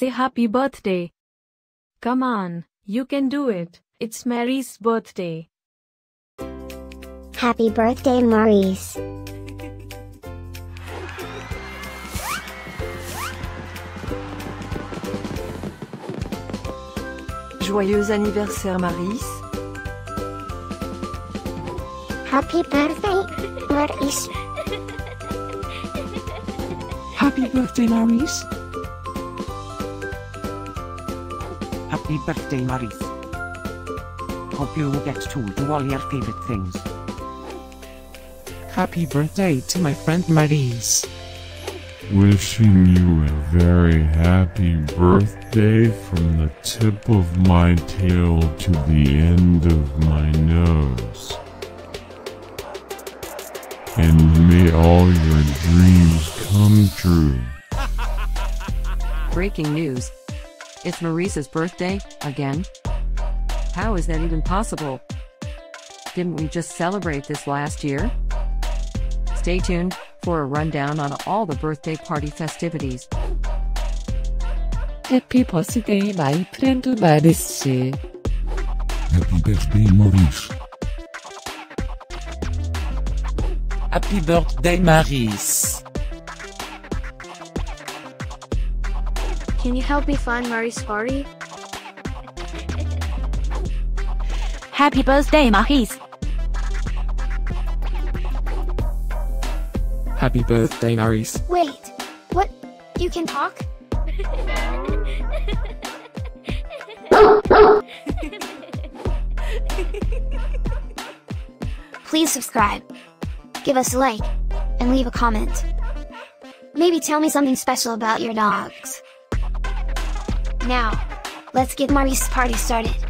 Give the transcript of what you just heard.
say happy birthday. Come on, you can do it. It's Mary's birthday. Happy birthday, Marise. Joyeux anniversaire Marise. Happy birthday, Marise. Happy birthday, Marise. Happy birthday, Marise. Hope you get to do all your favorite things. Happy birthday to my friend Marise. Wishing you a very happy birthday from the tip of my tail to the end of my nose. And may all your dreams come true. Breaking news. It's Marise's birthday, again? How is that even possible? Didn't we just celebrate this last year? Stay tuned for a rundown on all the birthday party festivities. Happy birthday, my friend Marise. Happy birthday, Marise. Happy birthday, Marise. Can you help me find Marise's party? Happy birthday, Marise. Happy birthday, Marise. Wait, what? You can talk? Please subscribe, give us a like, and leave a comment. Maybe tell me something special about your dogs. Now, let's get Marise's party started.